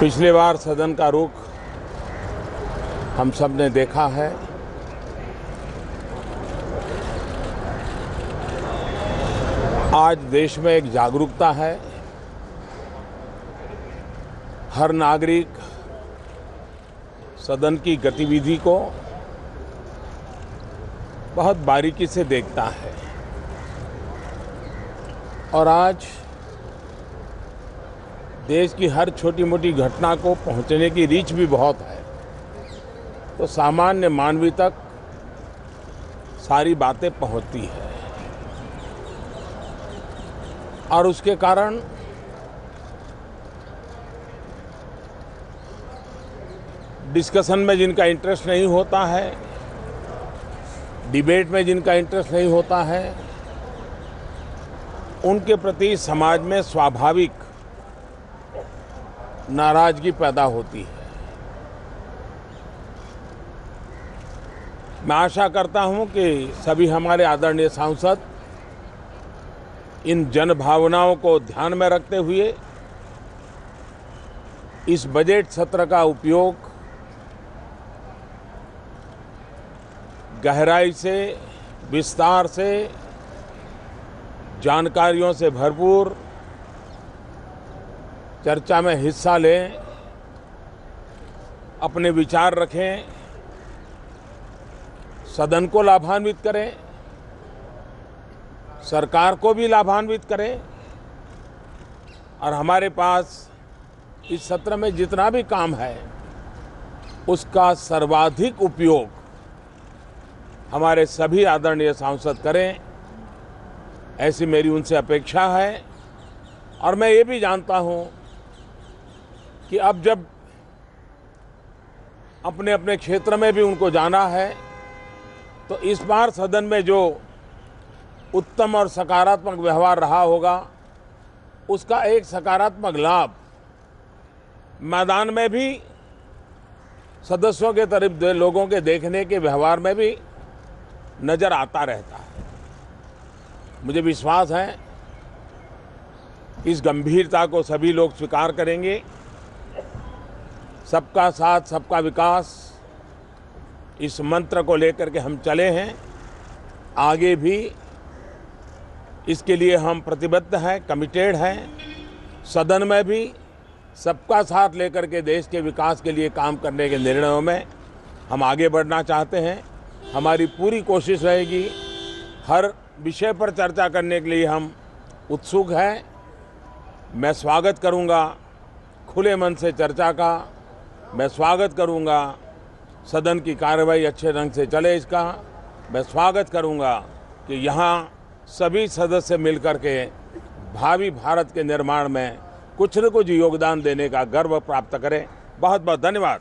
पिछले बार सदन का रुख हम सबने देखा है। आज देश में एक जागरूकता है। हर नागरिक सदन की गतिविधि को बहुत बारीकी से देखता है। और आज देश की हर छोटी मोटी घटना को पहुँचने की रीच भी बहुत है। तो सामान्य मानवी तक सारी बातें पहुँचती है। और उसके कारण डिस्कशन में जिनका इंटरेस्ट नहीं होता है, डिबेट में जिनका इंटरेस्ट नहीं होता है, उनके प्रति समाज में स्वाभाविक नाराज़गी पैदा होती है। मैं आशा करता हूँ कि सभी हमारे आदरणीय सांसद इन जन भावनाओं को ध्यान में रखते हुए इस बजट सत्र का उपयोग गहराई से, विस्तार से, जानकारियों से भरपूर चर्चा में हिस्सा लें, अपने विचार रखें, सदन को लाभान्वित करें, सरकार को भी लाभान्वित करें, और हमारे पास इस सत्र में जितना भी काम है, उसका सर्वाधिक उपयोग हमारे सभी आदरणीय सांसद करें, ऐसी मेरी उनसे अपेक्षा है। और मैं ये भी जानता हूँ कि अब जब अपने अपने क्षेत्र में भी उनको जाना है तो इस बार सदन में जो उत्तम और सकारात्मक व्यवहार रहा होगा, उसका एक सकारात्मक लाभ मैदान में भी, सदस्यों के तरफ़ लोगों के देखने के व्यवहार में भी नज़र आता रहता है। मुझे विश्वास है, इस गंभीरता को सभी लोग स्वीकार करेंगे। सबका साथ, सबका विकास। इस मंत्र को लेकर के हम चले हैं। आगे भी इसके लिए हम प्रतिबद्ध हैं कमिटेड हैं। सदन में भी सबका साथ लेकर के देश के विकास के लिए काम करने के निर्णयों में हम आगे बढ़ना चाहते हैं। हमारी पूरी कोशिश रहेगी। हर विषय पर चर्चा करने के लिए हम उत्सुक हैं। मैं स्वागत करूँगा। खुले मन से चर्चा का मैं स्वागत करूँगा। सदन की कार्रवाई अच्छे ढंग से चले इसका। मैं स्वागत करूँगा कि यहाँ सभी सदस्य मिलकर के भावी भारत के निर्माण में कुछ न कुछ योगदान देने का गर्व प्राप्त करें। बहुत बहुत धन्यवाद।